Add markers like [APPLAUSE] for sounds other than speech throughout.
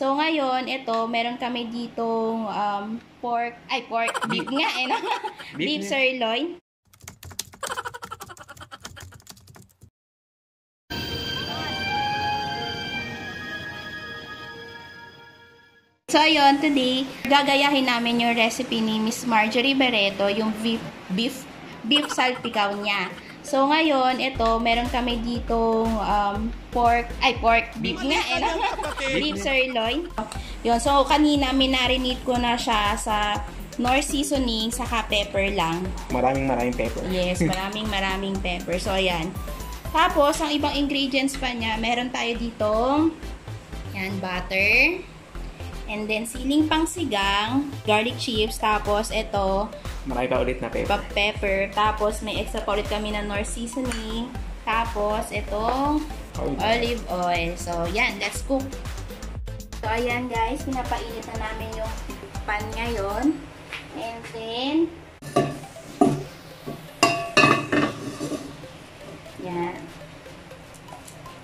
So, ngayon, ito, meron kami ditong um, pork, ay, pork, [LAUGHS] beef nga, eh, no? [LAUGHS] beef Beef sirloin. So, ayun, today, gagayahin namin yung recipe ni Miss Marjorie Barreto, yung beef, beef, beef salpikaw niya. So, ngayon, ito, meron kami ditong um, pork, ay, pork, beef nga, eh, no? beef sirloin. Yun, so, kanina, minarinate ko na siya sa nor seasoning, saka pepper lang. Maraming maraming pepper. Yes, [LAUGHS] maraming maraming pepper. So, ayan. Tapos, ang ibang ingredients pa niya, meron tayo dito, yan, butter, and then siling pang sigang, garlic chips, tapos ito, Marami pa ulit na pepper. pa pepper, tapos may extra pa ulit kami na nor seasoning, tapos itong Olive. olive oil. So, yan, let's cook. So, ayan guys, pinapainit na namin yung pan ngayon. And then, yan.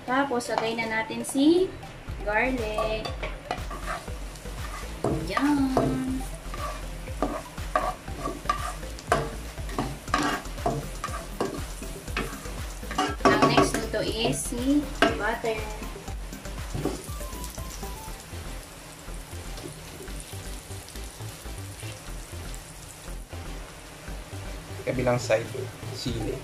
Tapos, lagay na natin si garlic. Yan. Si butter. Kabilang side, sili.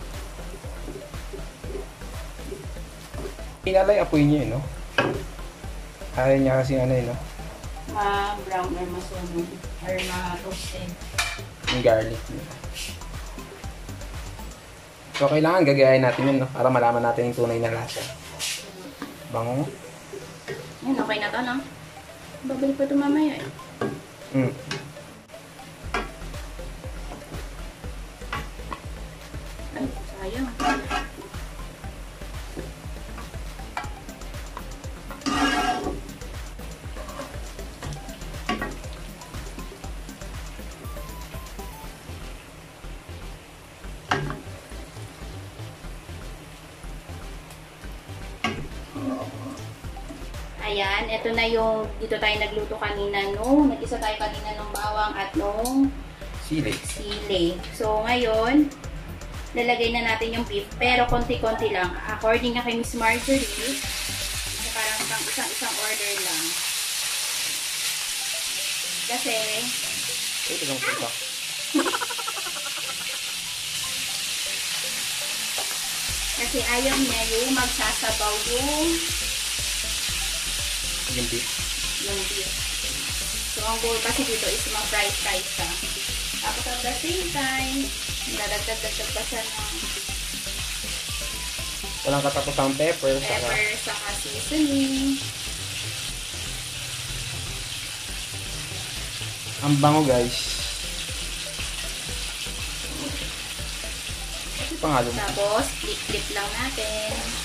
Pinalay apoy niya, eh, no? Ayaw niya kasi ano, eh, no? Ma-brown or masunog or ma-toasted. Yung garlic niya. So, kailangan gagayahin natin yun, no? Para malaman natin yung tunay na lasa. Bango. Yan, okay na to, no? Babalik pa ito mamaya eh. Mm. Ay, sayang. Ayan, ito na yung dito tayo nagluto kanina nung nag-isa tayo kanina ng bawang at nung Sili. sili. So, ngayon, lalagay na natin yung beef. Pero, konti-konti lang. According na kay Miss Marjorie, parang pang isang-isang order lang. Kasi, Ito lang ito. kasi ayaw niya yung magsasabaw yung, Yung beef. yung beef. So, ang goal kasi dito is mag-fry-fry siya. Tapos, at the same time, dadagdag-dagdag pa siya ng Walang katapusang pepper. Saka pepper, saka seasoning. ang bango, guys. Kasi pangalo mo. Tapos, flip-flip lang natin.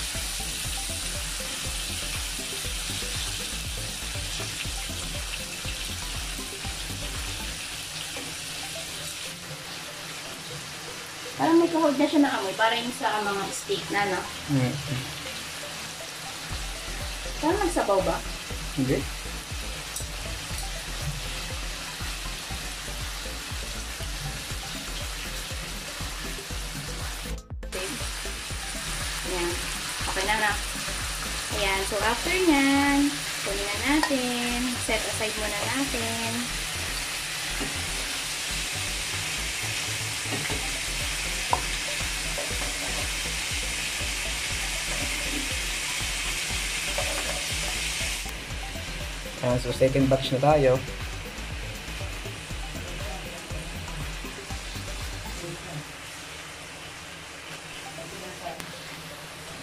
Parang may kahog na siya na amoy. Parang yung sa mga steak na, no? Mm. Parang nagsabaw ba? Hindi. Okay. Ayan. Okay na na. Ayan. So, after nyan, kunin na natin. Set aside muna natin. Ayan, so second batch na tayo.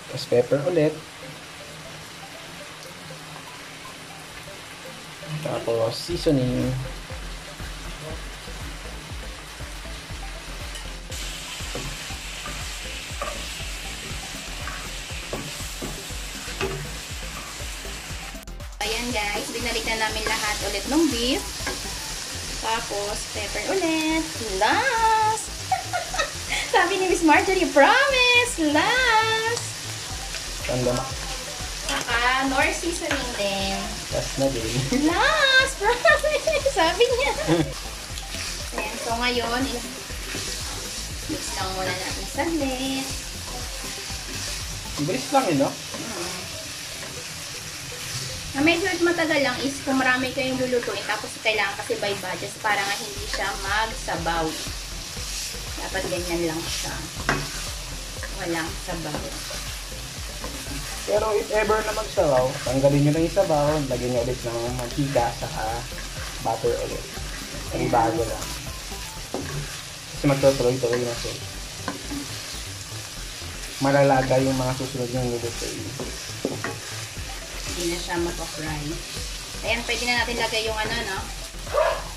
Tapos pepper ulit. Tapos seasoning. Ayan guys, binalik na namin lahat ulit ng beef. Tapos, pepper ulit. Last! [LAUGHS] Sabi ni Miss Marjorie, promise! Last! Tanda na. Saka. Nor seasoning din. Tapos na din. [LAUGHS] Last! [LAUGHS] Promise! Sabi niya. Ayan, so ngayon, mix lang muna natin saglit. Bilis lang yun, no? Na medyo matagal lang is kung marami kayong lulutuin tapos kailangan kasi by budget para nga hindi siya magsabaw. Dapat ganyan lang siya. Walang sabaw. Pero if ever na magsabaw, tanggalin nyo lang yung sabaw, lagyan nyo ulit ng mantika, saka butter ulit. Ang bago lang. Kasi magtutuloy-tuloy na siya. Malalaga yung mga susunod yung lulutuin. Hindi na siya mag-fry. Ayan, pwede na natin lagay yung ano, no?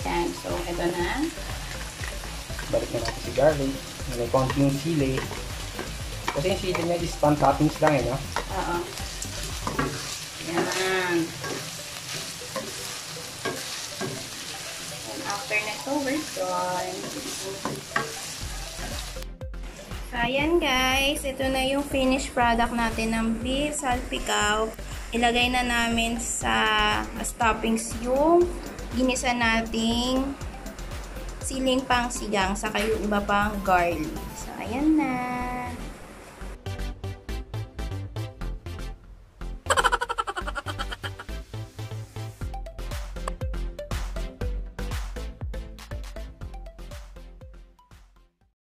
Ayan, so ito na. Balik na natin si garlic. May konting sili. Kasi yung sili niya is pan toppings lang eh, no? Oo. Yan. And after na ito, we're done. So, ayan guys. Ito na yung finished product natin ng beef salpicao. Ilagay na namin sa toppings yung ginisa nating siling pang sigang saka yung iba pang garlic. So, ayan na.